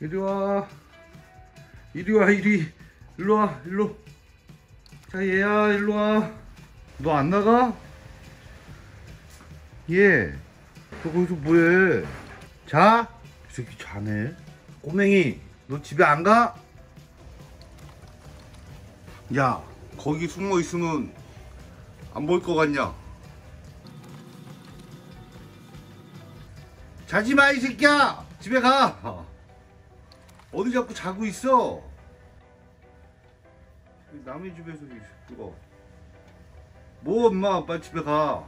이리 와. 이리 와, 이리. 일로 와, 일로. 자, 얘야, 일로 와. 너 안 나가? 얘. 너 거기서 뭐해? 자? 이 새끼 자네. 꼬맹이, 너 집에 안 가? 야, 거기 숨어 있으면 안 보일 것 같냐? 자지 마, 이 새끼야! 집에 가! 어디 자꾸 자고 있어? 남의 집에서 이 새끼가. 뭐, 엄마, 빨리 집에 가.